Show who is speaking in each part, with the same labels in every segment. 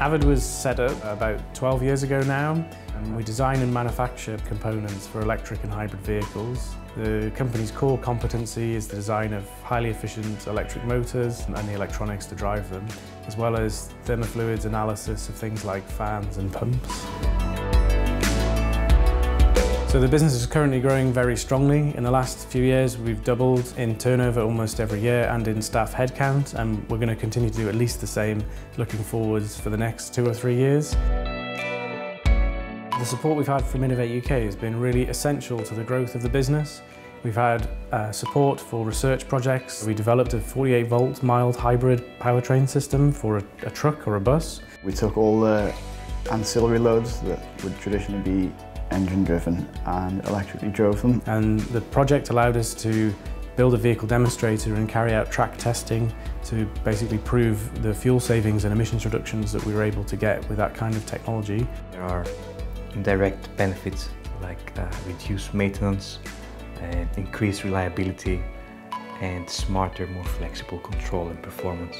Speaker 1: Avid was set up about 12 years ago now and we design and manufacture components for electric and hybrid vehicles. The company's core competency is the design of highly efficient electric motors and the electronics to drive them, as well as thermofluids analysis of things like fans and pumps. So the business is currently growing very strongly. In the last few years, we've doubled in turnover almost every year and in staff headcount, and we're going to continue to do at least the same looking forwards for the next two or three years. The support we've had from Innovate UK has been really essential to the growth of the business. We've had uh, support for research projects. We developed a 48 volt mild hybrid powertrain system for a, a truck or a bus.
Speaker 2: We took all the ancillary loads that would traditionally be engine driven and electrically drove them.
Speaker 1: And the project allowed us to build a vehicle demonstrator and carry out track testing to basically prove the fuel savings and emissions reductions that we were able to get with that kind of technology.
Speaker 3: There are indirect benefits like uh, reduced maintenance, and increased reliability and smarter, more flexible control and performance.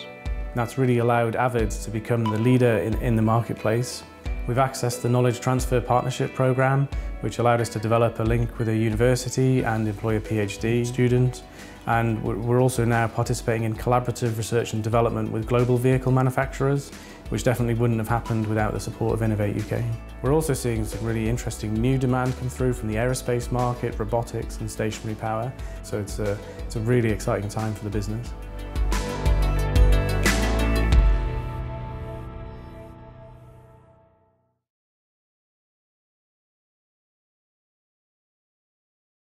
Speaker 1: That's really allowed Avid to become the leader in, in the marketplace We've accessed the Knowledge Transfer Partnership Programme, which allowed us to develop a link with a university and employ a PhD student. And we're also now participating in collaborative research and development with global vehicle manufacturers, which definitely wouldn't have happened without the support of Innovate UK. We're also seeing some really interesting new demand come through from the aerospace market, robotics and stationary power. So it's a, it's a really exciting time for the business.